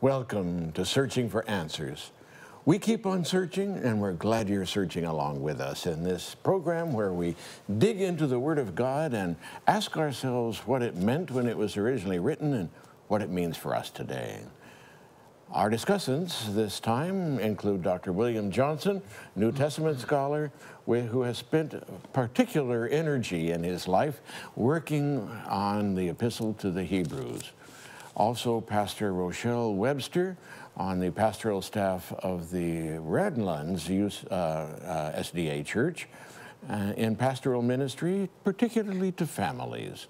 Welcome to Searching for Answers. We keep on searching, and we're glad you're searching along with us in this program where we dig into the Word of God and ask ourselves what it meant when it was originally written and what it means for us today. Our discussants this time include Dr. William Johnson, New Testament scholar, who has spent particular energy in his life working on the Epistle to the Hebrews. Also, Pastor Rochelle Webster on the pastoral staff of the Redlands Youth, uh, uh, SDA Church uh, in pastoral ministry, particularly to families.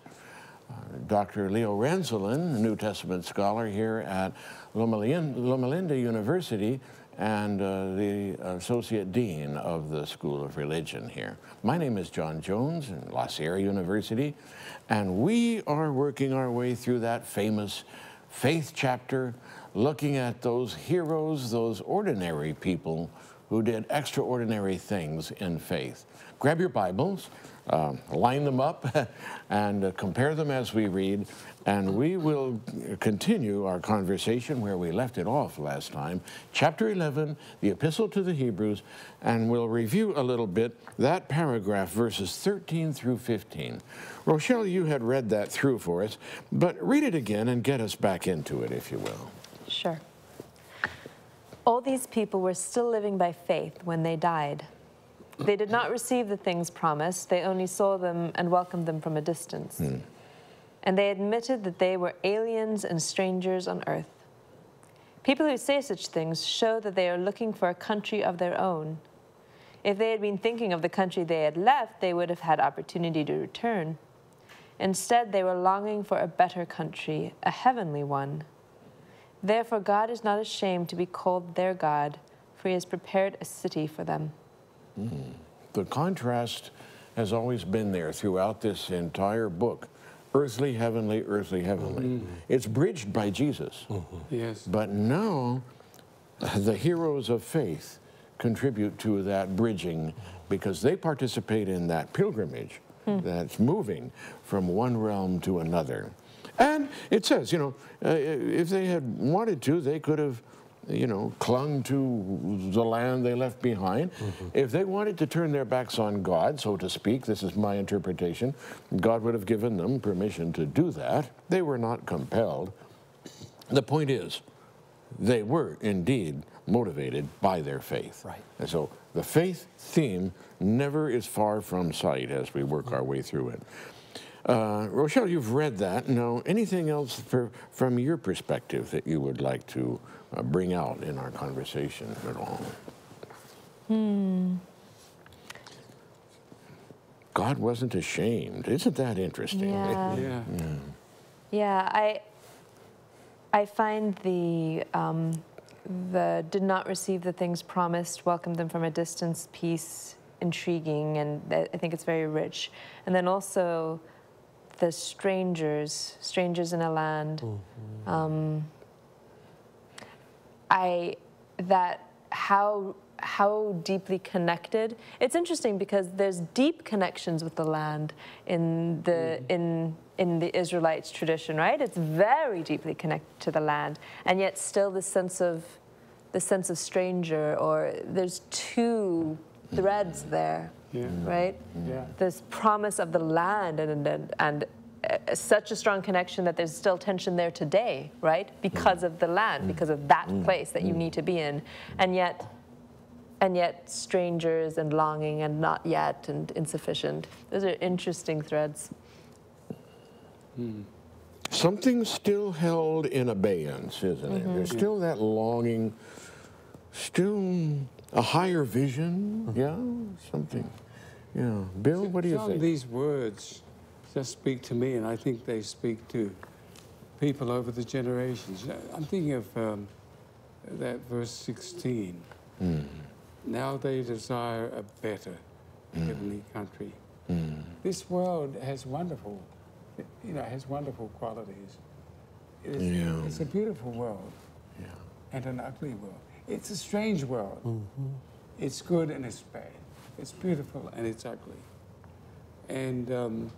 Uh, Dr. Leo Ranzolin, New Testament scholar here at Loma Linda University and uh, the Associate Dean of the School of Religion here. My name is John Jones in La Sierra University, and we are working our way through that famous faith chapter, looking at those heroes, those ordinary people who did extraordinary things in faith. Grab your Bibles, uh, line them up, and uh, compare them as we read, and we will continue our conversation where we left it off last time, chapter 11, the Epistle to the Hebrews, and we'll review a little bit that paragraph, verses 13 through 15. Rochelle, you had read that through for us, but read it again and get us back into it, if you will. Sure. All these people were still living by faith when they died. They did not receive the things promised, they only saw them and welcomed them from a distance. Hmm and they admitted that they were aliens and strangers on earth. People who say such things show that they are looking for a country of their own. If they had been thinking of the country they had left, they would have had opportunity to return. Instead, they were longing for a better country, a heavenly one. Therefore, God is not ashamed to be called their God, for he has prepared a city for them. Mm. The contrast has always been there throughout this entire book earthly, heavenly, earthly, heavenly. Mm -hmm. It's bridged by Jesus. Mm -hmm. Yes. But now the heroes of faith contribute to that bridging because they participate in that pilgrimage mm. that's moving from one realm to another. And it says, you know, uh, if they had wanted to, they could have you know, clung to the land they left behind. Mm -hmm. If they wanted to turn their backs on God, so to speak, this is my interpretation, God would have given them permission to do that. They were not compelled. The point is, they were indeed motivated by their faith. Right. And so the faith theme never is far from sight as we work our way through it. Uh, Rochelle, you've read that. Now, anything else for, from your perspective that you would like to uh, bring out in our conversation at all? Hmm. God wasn't ashamed. Isn't that interesting? Yeah. Yeah. yeah. yeah I, I find the, um, the did not receive the things promised, welcomed them from a distance piece intriguing, and I think it's very rich. And then also the strangers, strangers in a land. Mm -hmm. um, I that how how deeply connected. It's interesting because there's deep connections with the land in the mm. in in the Israelites tradition, right? It's very deeply connected to the land, and yet still the sense of the sense of stranger, or there's two threads there, yeah. right? Yeah. This promise of the land and and, and uh, such a strong connection that there's still tension there today, right? Because mm. of the land, mm. because of that mm. place that you need to be in. And yet, and yet strangers and longing and not yet and insufficient. Those are interesting threads. Hmm. Something still held in abeyance, isn't it? -hmm. There's still that longing, still a higher vision, yeah, something. Yeah, Bill, what do you think? These words just speak to me, and I think they speak to people over the generations. I'm thinking of um, that verse 16. Mm. Now they desire a better mm. heavenly country. Mm. This world has wonderful, you know, has wonderful qualities. It is, yeah. It's a beautiful world yeah. and an ugly world. It's a strange world. -hmm. It's good and it's bad. It's beautiful and it's ugly. And um,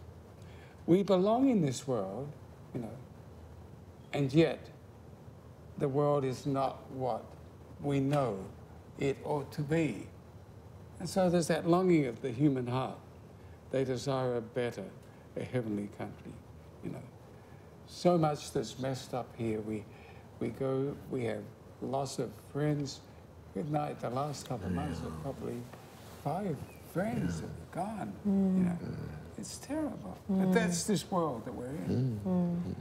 we belong in this world, you know, and yet the world is not what we know it ought to be. And so there's that longing of the human heart. They desire a better, a heavenly country, you know. So much that's messed up here. We, we go, we have loss of friends. Good night. The last couple of months, are probably five friends have gone. You mm. know, it's terrible. But mm. that's this world that we're in. Mm.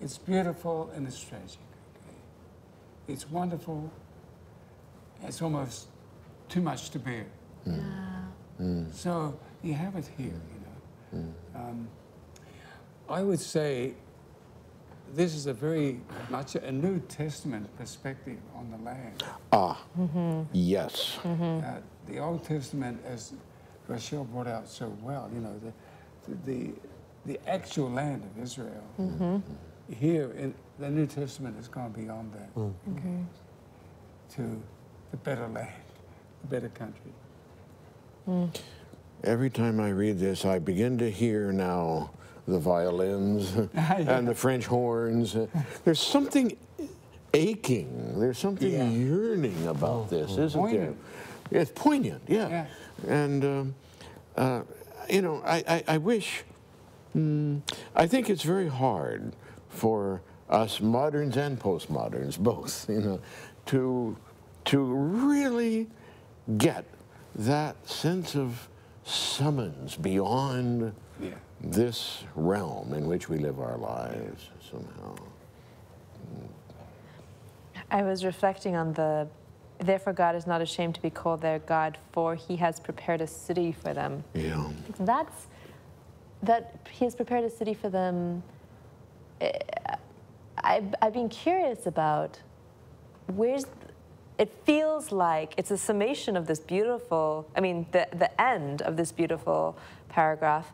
It's beautiful and it's tragic. Okay? It's wonderful. It's almost too much to bear. Yeah. So you have it here, you know. Um, I would say this is a very much a New Testament perspective on the land. Ah, yes. Uh, the Old Testament, as Rachel brought out so well, you know, the, the, the actual land of Israel. Here, in the New Testament has gone beyond that okay, to the better land, the better country. Every time I read this, I begin to hear now the violins and the French horns. There's something aching. There's something Yeah. yearning about this, isn't Poignant. there? It's poignant, yeah. Yeah. And, um, uh, you know, I, I, I wish, mm, I think it's very hard for us moderns and postmoderns, both, you know, to, to really get that sense of summons beyond Yeah. This realm in which we live our lives somehow. I was reflecting on the, therefore God is not ashamed to be called their God, for he has prepared a city for them. Yeah. That's, that he has prepared a city for them. eh, I've, I've been curious about where's, it feels like it's a summation of this beautiful, I mean, the, the end of this beautiful paragraph.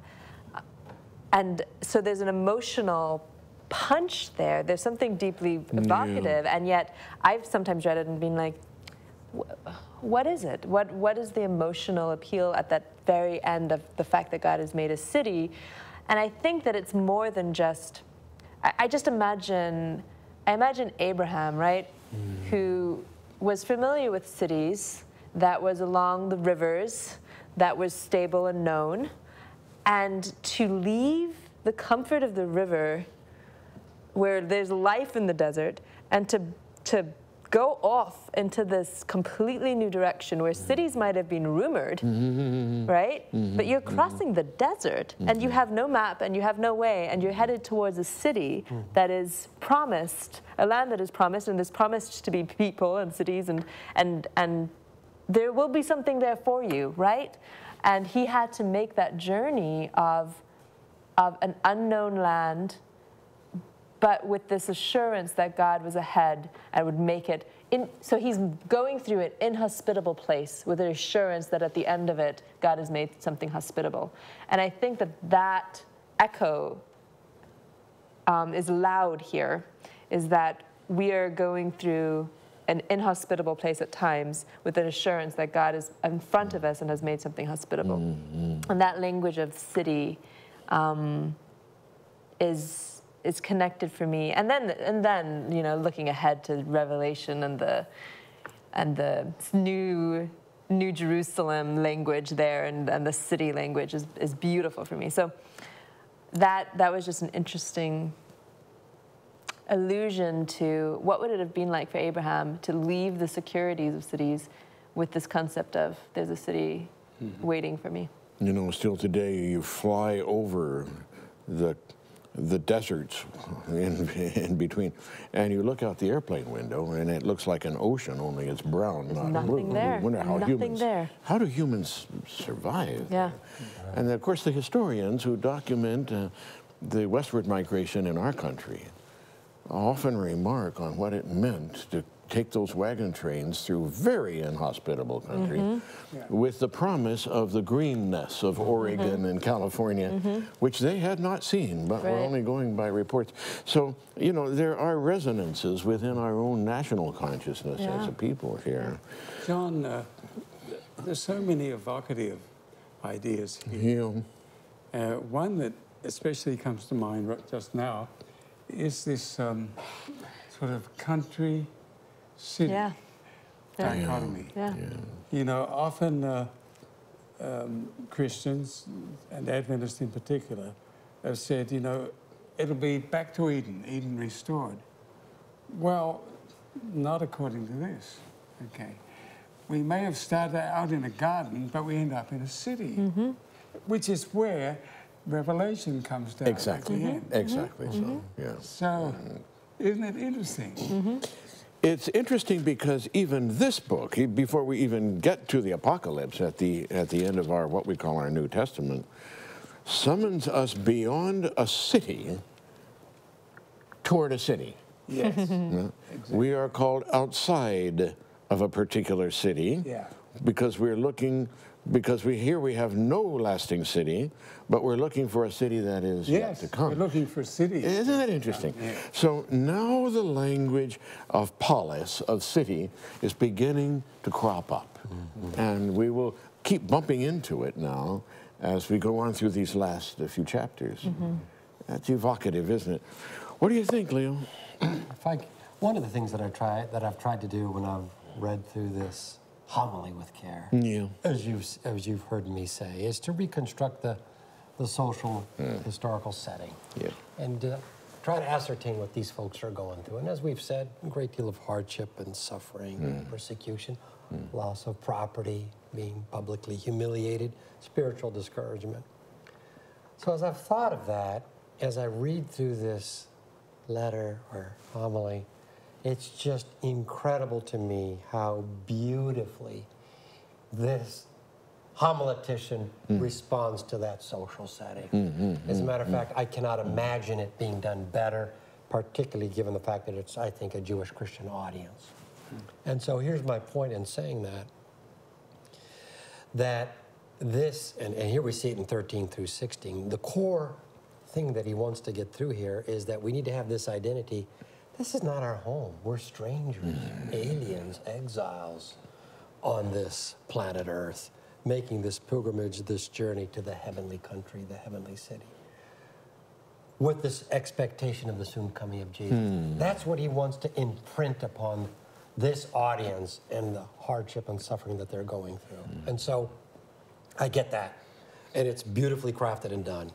And so there's an emotional punch there. There's something deeply evocative, and yet I've sometimes read it and been like, what is it? What what is the emotional appeal at that very end of the fact that God has made a city? And I think that it's more than just. I, I just imagine, I imagine Abraham, right, mm. who was familiar with cities that was along the rivers, that was stable and known, and to leave the comfort of the river where there's life in the desert and to to go off into this completely new direction where cities might have been rumored mm-hmm. right? Mm-hmm. But you're mm-hmm. crossing the desert and you have no map and you have no way and you're headed towards a city mm. that is promised a land that is promised and is promised to be people and cities and and and there will be something there for you right and he had to make that journey of of an unknown land but with this assurance that God was ahead and would make it. In, so he's going through an inhospitable place with an assurance that at the end of it, God has made something hospitable. And I think that that echo um, is loud here, is that we are going through an inhospitable place at times with an assurance that God is in front of us and has made something hospitable. And that language of city um, is is connected for me. And then and then you know looking ahead to Revelation and the and the new New Jerusalem language there and, and the city language is, is beautiful for me. So that that was just an interesting allusion to what would it have been like for Abraham to leave the securities of cities with this concept of there's a city waiting for me. You know, still today, you fly over the the deserts in, in between, and you look out the airplane window, and it looks like an ocean, only it's brown, not nothing blue. there. I wonder how Nothing humans, there. How do humans survive? Yeah. And of course, the historians who document uh, the westward migration in our country often remark on what it meant to take those wagon trains through very inhospitable country Mm-hmm. with the promise of the greenness of Oregon and California, which they had not seen, but were Mm-hmm. Only going by reports. So, you know, there are resonances within our own national consciousness as a people here. John, uh, there's so many evocative ideas here. You know, Uh, one that especially comes to mind right just now is this um, sort of country city Yeah. Yeah. dichotomy. Yeah. You know, often uh, um, Christians, and Adventists in particular, have said, you know, it'll be back to Eden, Eden restored. Well, not according to this. Okay. We may have started out in a garden, but we end up in a city, which is where Revelation comes down. at the Exactly. end. Exactly. Mm-hmm. So, yeah. So, isn't it interesting? It's interesting because even this book, before we even get to the apocalypse at the at the end of our what we call our New Testament, summons us beyond a city toward a city. Yes. We are called outside of a particular city Yeah. Because we're looking because we here we have no lasting city, but we're looking for a city that is yet to come. We're looking for cities. Isn't that interesting? Yeah. So now the language of polis, of city, is beginning to crop up. Mm-hmm. And we will keep bumping into it now as we go on through these last few chapters. Mm-hmm. That's evocative, isn't it? What do you think, Leo? I, one of the things that I try that I've tried to do when I've read through this homily with care, Yeah. as you've as you've heard me say, is to reconstruct the the social hmm. historical setting Yeah. and uh, try to ascertain what these folks are going through. And as we've said, a great deal of hardship and suffering, and hmm. persecution, hmm. loss of property, being publicly humiliated, spiritual discouragement. So as I've thought of that, as I read through this letter or homily, it's just incredible to me how beautifully this homiletician mm. responds to that social setting. Mm, mm, As a matter of fact, I cannot imagine it being done better, particularly given the fact that it's, I think, a Jewish Christian audience. Hmm. And so here's my point in saying that that this, and, and here we see it in 13 through 16, the core thing that he wants to get through here is that we need to have this identity. This is not our home. We're strangers, mm. aliens, exiles on this planet Earth, making this pilgrimage, this journey to the heavenly country, the heavenly city. With this expectation of the soon coming of Jesus. Hmm. That's what he wants to imprint upon this audience and the hardship and suffering that they're going through. Hmm. And so I get that. And it's beautifully crafted and done.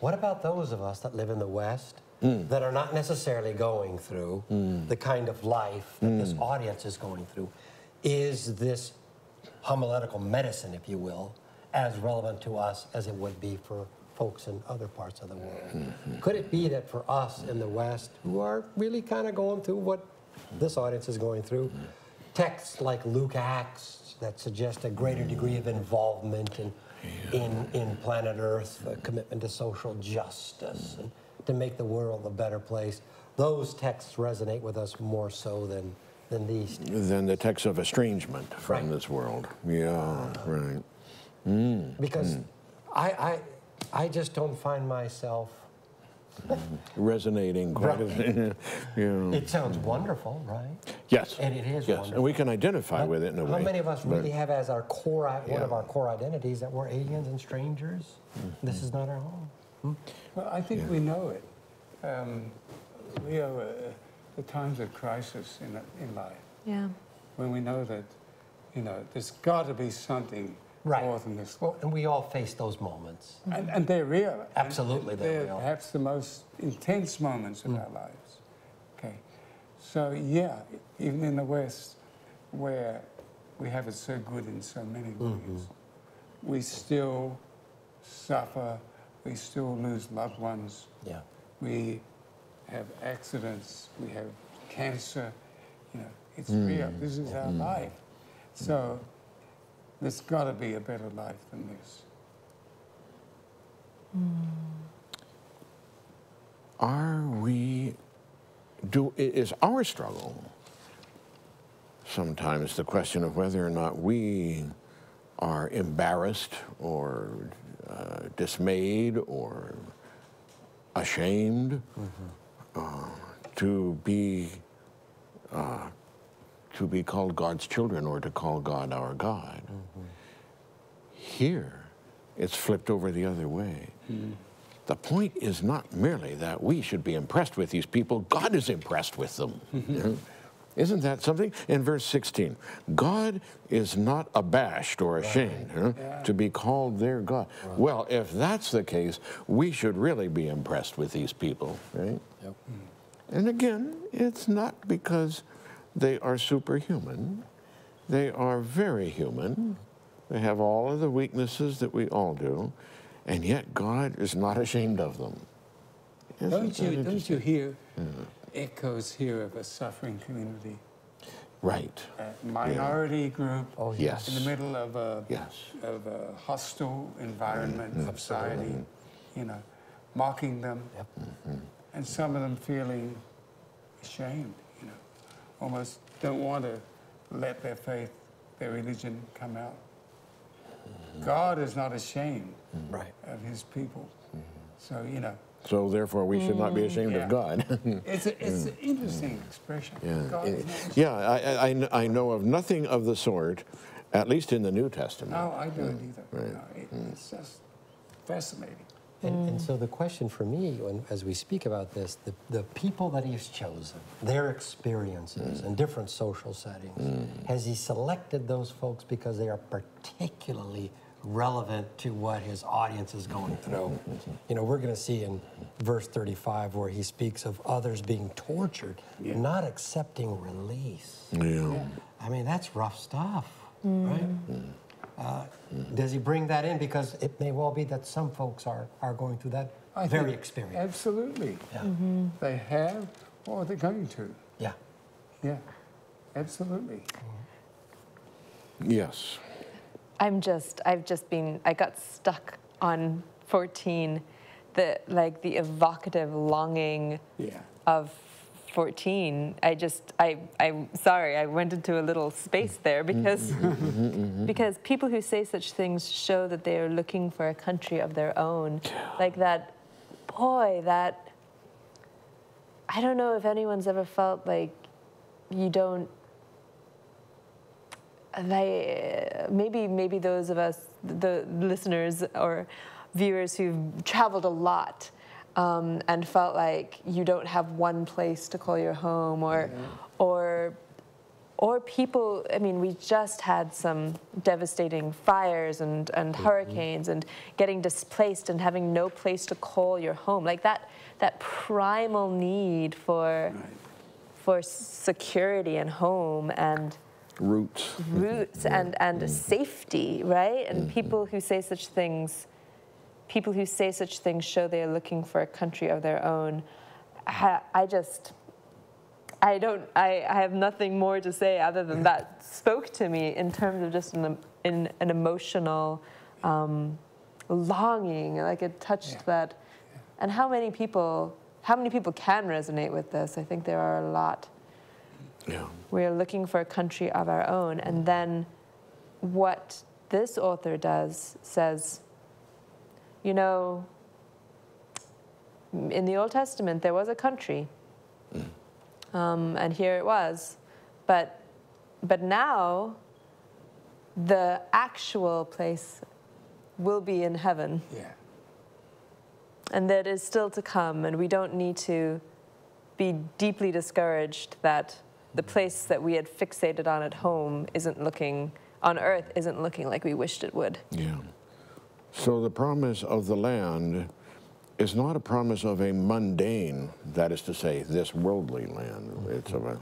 What about those of us that live in the West Mm. that are not necessarily going through mm. the kind of life that this mm. audience is going through? Is this homiletical medicine, if you will, as relevant to us as it would be for folks in other parts of the world? Mm-hmm. Could it be that for us in the West, who are really kind of going through what this audience is going through, texts like Luke Acts that suggest a greater degree of involvement in, in, in planet Earth, a commitment to social justice, and to make the world a better place, those texts resonate with us more so than, than these. Than the text of estrangement from Right. this world. Yeah, right. Because I, I, I just don't find myself. Resonating quite a yeah. It sounds wonderful, right? Yes. And it is Yes, wonderful. and we can identify with it in a How way. many of us really have as our core, i- one of our core identities that we're aliens and strangers? Mm-hmm. This is not our home. Well, I think we know it. Um, are uh, the times of crisis in, in life, Yeah. when we know that, you know, there's got to be something Right. more than this. Well, and we all face those moments. And, and they're real. And Absolutely, they're they're real. perhaps the most intense moments of our lives. Okay. So, yeah, even in the West, where we have it so good in so many ways, we still suffer, we still lose loved ones, Yeah. we have accidents, we have cancer, you know, it's hmm. real. This is our hmm. life. So there's got to be a better life than this. Hmm. Are we, do, is our struggle sometimes the question of whether or not we are embarrassed or uh, dismayed or ashamed uh, to be uh, to be called God's children or to call God our God. Here, it's flipped over the other way. the point is not merely that we should be impressed with these people, God is impressed with them. Isn't that something? In verse 16, God is not abashed or ashamed huh, to be called their God. Well, if that's the case, we should really be impressed with these people, right? Yep. Mm-hmm. And again, it's not because they are superhuman. They are very human. Mm-hmm. They have all of the weaknesses that we all do, and yet God is not ashamed of them. Isn't Don't you, don't you hear echoes here of a suffering community? Right. A minority group Oh, Yes. in the middle of a, Yes. of a hostile environment, Mm-hmm. society, you know, mocking them, Yep. and some of them feeling ashamed, you know, almost don't want to let their faith, their religion come out. Mm-hmm. God is not ashamed Right. of his people. So, you know, So therefore, we should not be mm, ashamed Yeah. of God. it's, a, it's an interesting expression. yeah. God is not ashamed. yeah, I, I- I, know of nothing of the sort, at least in the New Testament. No, I don't either. No, it, mm. it's just fascinating. And, and mm. so the question for me, when, as we speak about this, the, the people that he's chosen, their experiences in different social settings, has he selected those folks because they are particularly relevant to what his audience is going through? You know, we're going to see in verse 35 where he speaks of others being tortured, not accepting release. Yeah. I mean, that's rough stuff, right? Uh, does he bring that in? Because it may well be that some folks are, are going through that I very think experience. Absolutely. Yeah, They have or they're going to. Yeah. Yeah, absolutely. Yes. I'm just, I've just been, I got stuck on 14, the like the evocative longing Yeah. of 14. I just, I, I, sorry, I went into a little space there mm-hmm. because, mm-hmm. Mm-hmm. because people who say such things show that they are looking for a country of their own. Like that, boy, that, I don't know if anyone's ever felt like you don't they maybe maybe those of us the listeners or viewers who've traveled a lot um, and felt like you don't have one place to call your home or or or people i mean we just had some devastating fires and, and hurricanes and getting displaced and having no place to call your home. Like that that primal need for for security and home and Roots. roots and, and safety, right? And people who say such things, people who say such things show they are looking for a country of their own. I, I just, I don't, I, I have nothing more to say other than that spoke to me in terms of just an, in, an emotional um, longing, like it touched Yeah. that. And how many people, how many people can resonate with this? I think there are a lot. Yeah. We are looking for a country of our own. And then what this author does says, you know, in the Old Testament, there was a country, um, and here it was. But, but now, the actual place will be in heaven, Yeah. and that is still to come, and we don't need to be deeply discouraged that the place that we had fixated on at home isn't looking on earth isn't looking like we wished it would. Yeah. So the promise of the land is not a promise of a mundane, that is to say, this worldly land. It's of a,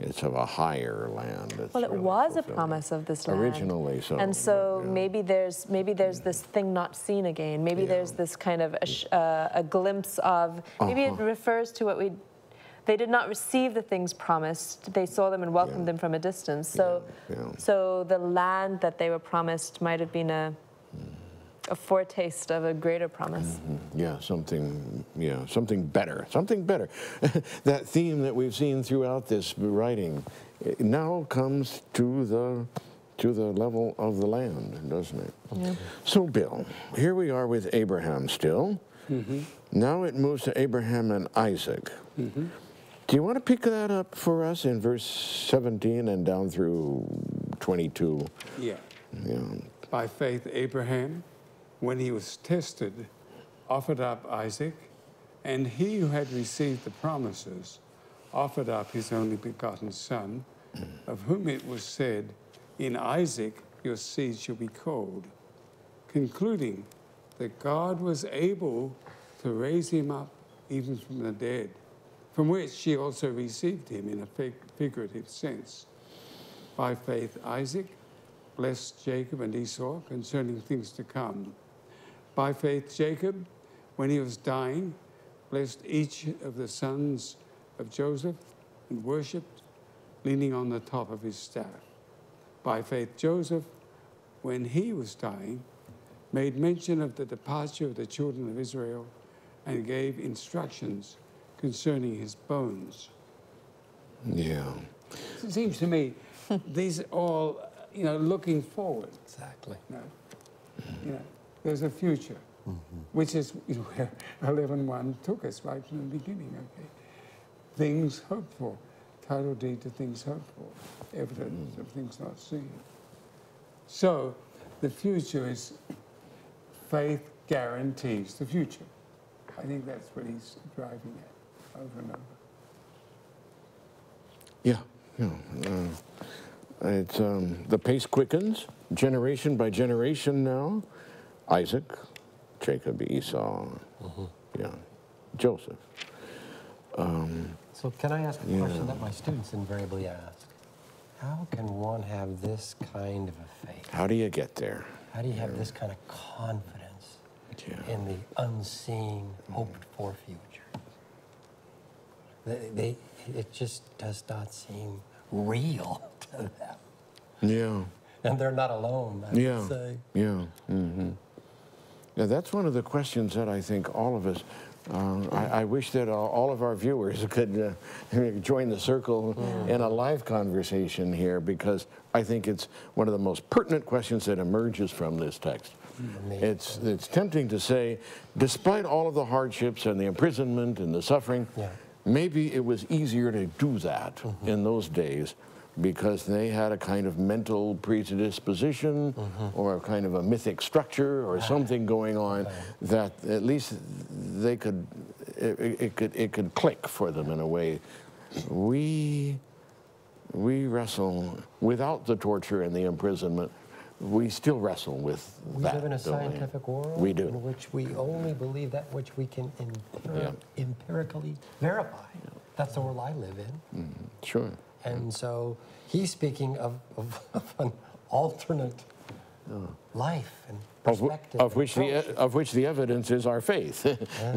it's of a higher land. that's Well, it really was a promise of this land. Originally, so. And so yeah. maybe there's maybe there's this thing not seen again. Maybe Yeah. there's this kind of a, sh- uh, a glimpse of. Maybe it Uh-huh. refers to what we. They did not receive the things promised. They saw them and welcomed Yeah. them from a distance. So, Yeah, yeah. so the land that they were promised might have been a a foretaste of a greater promise. Yeah, something, yeah, something better, something better. that theme that we've seen throughout this writing now comes to the to the level of the land, doesn't it? Yeah. So, Bill, here we are with Abraham still. Mm -hmm. Now it moves to Abraham and Isaac. Do you want to pick that up for us in verse 17 and down through 22? Yeah. Yeah. By faith, Abraham, when he was tested, offered up Isaac, and he who had received the promises offered up his only begotten son, of whom it was said, In Isaac your seed shall be called, concluding that God was able to raise him up even from the dead, from which she also received him in a fig- figurative sense. By faith, Isaac blessed Jacob and Esau concerning things to come. By faith, Jacob, when he was dying, blessed each of the sons of Joseph and worshipped, leaning on the top of his staff. By faith, Joseph, when he was dying, made mention of the departure of the children of Israel and gave instructions concerning his bones. Yeah. It seems to me these are all, you know, looking forward. Exactly. You know, you know there's a future, mm-hmm. which is you know, where 11.1 took us right from the beginning, okay? Things hoped for, title deed to things hoped for, evidence mm. of things not seen. So the future is faith guarantees the future. I think that's what he's driving at over and over. Yeah. yeah. Uh, it's um, the pace quickens generation by generation now. Isaac, Jacob, Esau, yeah, Joseph. So can I ask a question that my students invariably ask? How can one have this kind of a faith? How do you get there? How do you have this kind of confidence Yeah. in the unseen, hoped-for future? They, they, it just does not seem real to them. Yeah. And they're not alone, I would Yeah. say. Yeah. hmm Yeah, that's one of the questions that I think all of us. Uh, I, I wish that all, of our viewers could uh, join the circle in a live conversation here because I think it's one of the most pertinent questions that emerges from this text. It's, it's tempting to say, despite all of the hardships and the imprisonment and the suffering, Yeah. Maybe it was easier to do that mm-hmm. in those days because they had a kind of mental predisposition mm-hmm. or a kind of a mythic structure or something going on that at least they could it, it- it could it could click for them in a way. We we wrestle without the torture and the imprisonment we still wrestle with We that live in a don't we? scientific world We do. in which we only believe that which we can empir- Yeah. empirically verify. That's the world I live in. Mm-hmm. sure And so he's speaking of, of, of an alternate oh. life and of, perspective. of and which the approach. e- of which the evidence is our faith.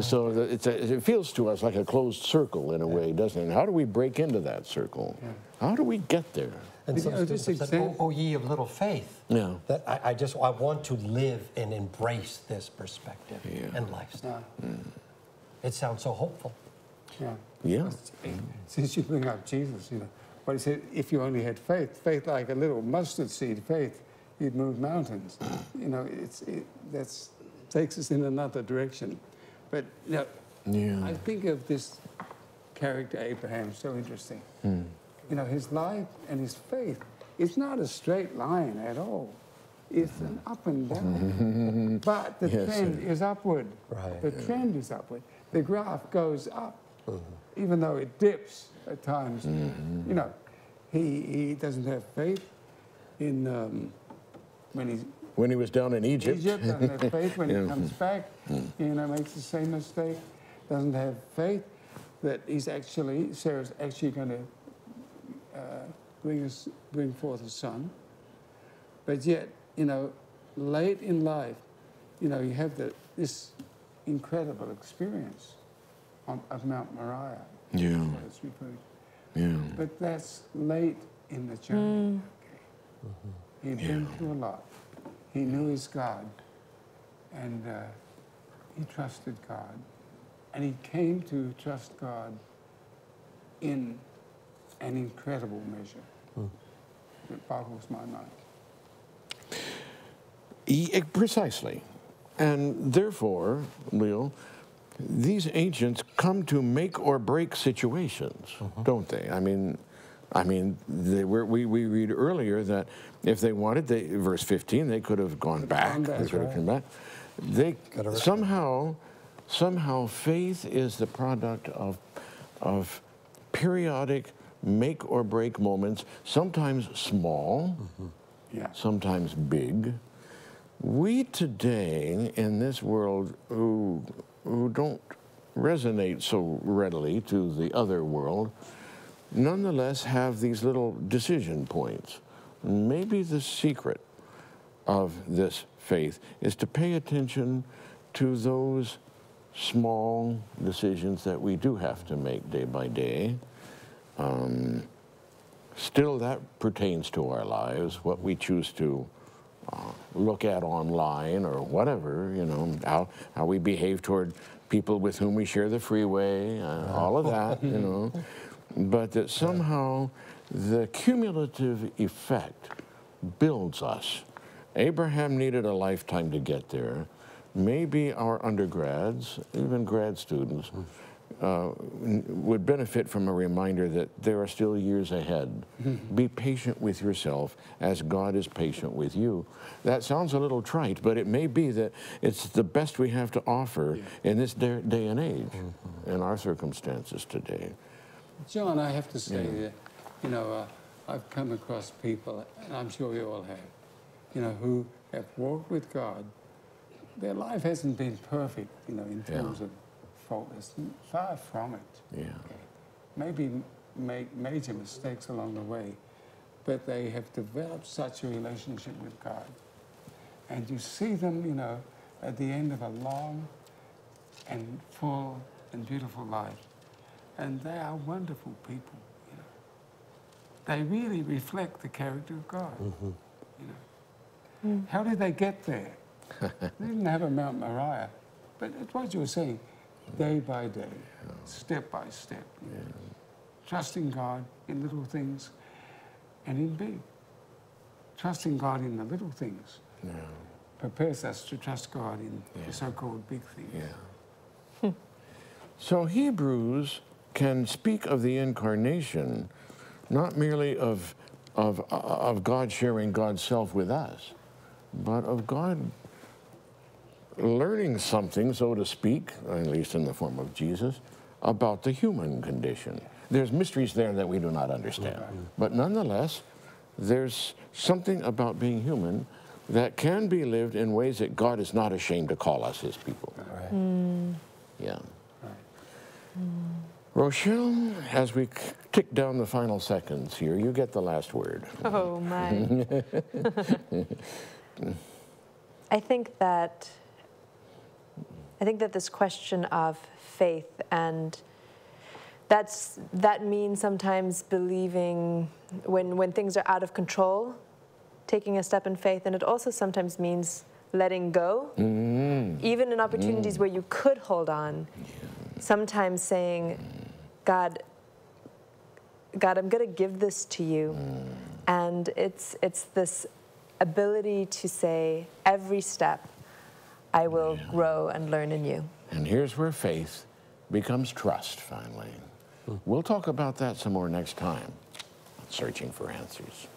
so that it's a, it feels to us like a closed circle in a way, doesn't it? And how do we break into that circle? How do we get there? And You some know, students this said, oh, example- oh, ye of little faith. Yeah. That I, I just I want to live and embrace this perspective Yeah. and lifestyle. Yeah. Mm. It sounds so hopeful. Yeah. Yeah. Since you bring up Jesus, you know, but he said, if you only had faith, faith like a little mustard seed faith, you'd move mountains. Mm. You know, it's it, that's takes us in another direction. But you know, Yeah. I think of this character Abraham so interesting. Hmm. You know, his life and his faith. It's not a straight line at all. It's an up and down. but the Yes, trend sir. is upward. Right. The trend is upward. The graph goes up, mm-hmm. even though it dips at times. Mm-hmm. You know, he, he doesn't have faith in um, when he's When he was down in Egypt. Egypt, doesn't have faith when Yeah. he comes back, mm. you know, makes the same mistake, doesn't have faith that he's actually, Sarah's actually going to uh, bring, us, bring forth a son. But yet, you know, late in life, you know, you have the, this incredible experience on, of Mount Moriah. Yeah. it's Yeah. but that's late in the journey. Okay. He'd been through a lot. He knew his God, and uh, he trusted God, and he came to trust God in an incredible measure that boggles my mind. E- precisely. And therefore, Leo, these ancients come to make or break situations, mm-hmm. don't they? I mean, I mean, they were, we, we read earlier that if they wanted, they, verse 15, they could have gone back. back, They could have right. come back. They somehow somehow faith is the product of, of periodic make or break moments, sometimes small, mm-hmm. Yeah. sometimes big. We today in this world who, who don't resonate so readily to the other world, nonetheless have these little decision points. Maybe the secret of this faith is to pay attention to those small decisions that we do have to make day by day. Um, still, that pertains to our lives, what we choose to uh, look at online or whatever, you know, how, how we behave toward people with whom we share the freeway, uh, all of that, you know. But that somehow the cumulative effect builds us. Abraham needed a lifetime to get there. Maybe our undergrads, even grad students, uh, would benefit from a reminder that there are still years ahead. Be patient with yourself as God is patient with you. That sounds a little trite, but it may be that it's the best we have to offer in this day, day and age, in our circumstances today. John, I have to say that, you know, uh, I've come across people, and I'm sure you all have, you know, who have walked with God. Their life hasn't been perfect, you know, in Yeah. terms Far from it. Yeah. Maybe make major mistakes along the way, but they have developed such a relationship with God. And you see them, you know, at the end of a long and full and beautiful life. And they are wonderful people, you know. They really reflect the character of God, mm-hmm. you know. How did they get there? they didn't have a Mount Moriah, but it's what you were saying, day by day, step by step. know. Trusting God in little things and in big. Trusting God in the little things prepares us to trust God in the so-called big things. Yeah. so Hebrews can speak of the incarnation, not merely of, of, of God sharing God's self with us, but of God learning something, so to speak, at least in the form of Jesus, about the human condition. There's mysteries there that we do not understand. But nonetheless, there's something about being human that can be lived in ways that God is not ashamed to call us his people. Right. Hmm. Yeah. Hmm. Rochelle, as we tick down the final seconds here, you get the last word. Oh my. I think that I think that this question of faith and that's that means sometimes believing when when things are out of control, taking a step in faith, and it also sometimes means letting go, mm. even in opportunities mm. where you could hold on. Sometimes saying, God, God, I'm going to give this to you. Mm. And it's, it's this ability to say, every step, I will grow and learn in you. And here's where faith becomes trust, finally. Hmm. We'll talk about that some more next time. Searching for answers.